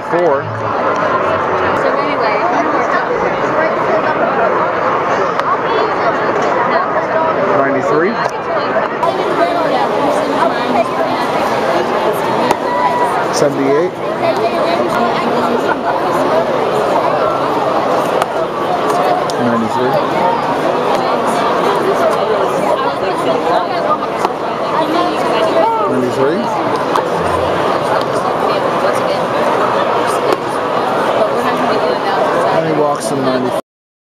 74. So anyway, Ninety-three. Seventy-eight. Ninety-three. Ninety-three. próxima.